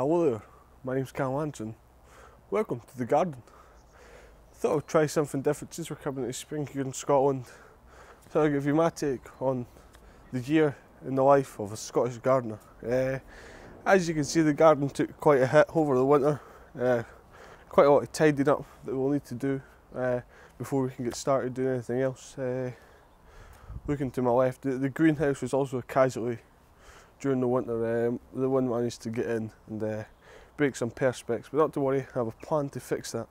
Hello there, my name's Cal Anderson. Welcome to the garden. Thought I'd try something different since we're coming to spring here in Scotland. So I'll give you my take on the year in the life of a Scottish gardener. Uh, as you can see, the garden took quite a hit over the winter. Uh, quite a lot of tidying up that we'll need to do uh, before we can get started doing anything else. Looking to my left, the, the greenhouse was also a casualty during the winter. Um, the wind managed to get in and uh, break some perspex, but not to worry, I have a plan to fix that.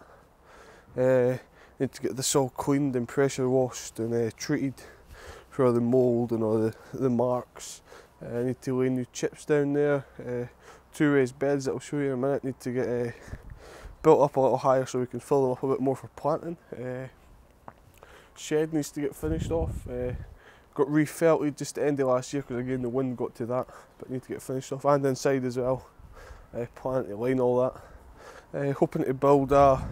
Uh, need to get this all cleaned and pressure washed and uh, treated for all the mould and all the, the marks. Uh, I need to lay new chips down there, uh, two raised beds that I'll show you in a minute, need to get uh, built up a little higher so we can fill them up a bit more for planting. Uh, shed needs to get finished off. Uh, got refelted just the end of last year because again the wind got to that, but need to get finished off and inside as well. Uh, planting to line all that. Uh, hoping to build a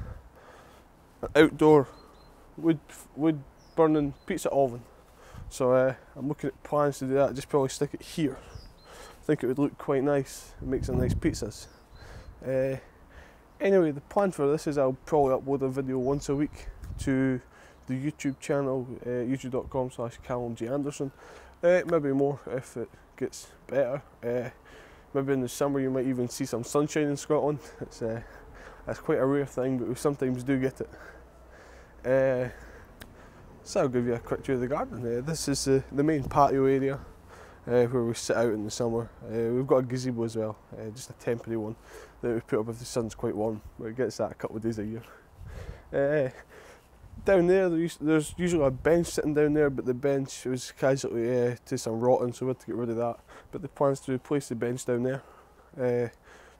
an outdoor wood wood burning pizza oven. So uh, I'm looking at plans to do that. Just probably stick it here. I think it would look quite nice. It makes some nice pizzas. Uh, anyway, the plan for this is I'll probably upload a video once a week to the YouTube channel, uh, youtube.com slash Callum G Anderson. Uh, maybe more if it gets better. Uh, maybe in the summer you might even see some sunshine in Scotland. It's uh, that's quite a rare thing, but we sometimes do get it. Uh, so I'll give you a quick tour of the garden. Uh, this is the main patio area uh, where we sit out in the summer. We've got a gazebo as well, just a temporary one that we put up if the sun's quite warm. But it gets that a couple of days a year. Down there, there's usually a bench sitting down there, but the bench was casually uh, to some rotting, so we had to get rid of that. But the plans to replace the bench down there. Uh,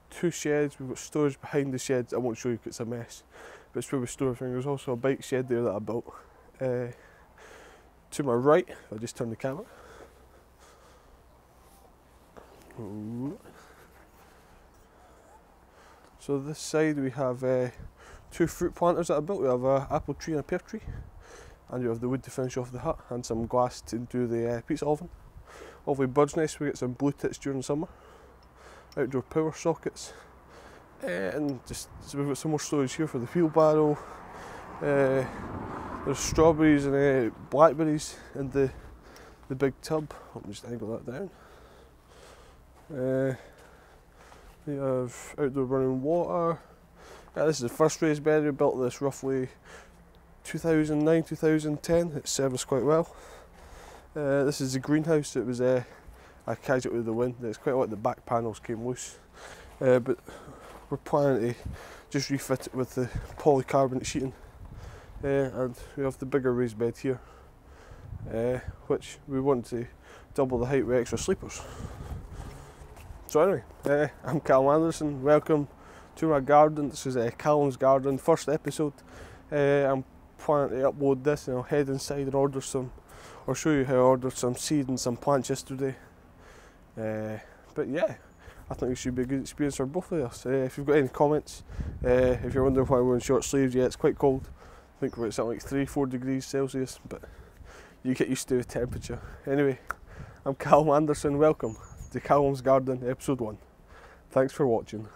two sheds, we've got storage behind the sheds. I won't show you because it's a mess, but it's where we store everything. There's also a bike shed there that I built. Uh, to my right, I'll just turn the camera. So this side we have uh, two fruit planters that I built. We have an apple tree and a pear tree, and we have the wood to finish off the hut, and some glass to do the uh, pizza oven. Lovely bird's nest. We get some blue tits during summer. Outdoor power sockets, and just so we've got some more storage here for the wheelbarrow. Uh, there's strawberries and uh, blackberries in the the big tub. Let me just angle that down. Uh, we have outdoor running water. Yeah, this is the first raised bed. We built this roughly 2009, 2010. It served us quite well. Uh, this is the greenhouse. that was uh, I it with the wind. It's quite lot. The back panels came loose, uh, but we're planning to just refit it with the polycarbonate sheeting. Uh, and we have the bigger raised bed here, uh, which we want to double the height with extra sleepers. So anyway, uh, I'm Cal Anderson. Welcome to my garden. This is uh, Callum's garden, first episode. Uh, I'm planning to upload this and I'll head inside and order some, or show you how I ordered some seed and some plants yesterday. Uh, but yeah, I think it should be a good experience for both of us. Uh, if you've got any comments, uh, if you're wondering why we're in short sleeves, yeah, it's quite cold. I think we're at something like 3 4 degrees Celsius, but you get used to the temperature. Anyway, I'm Callum Anderson. Welcome to Callum's Garden, episode 1. Thanks for watching.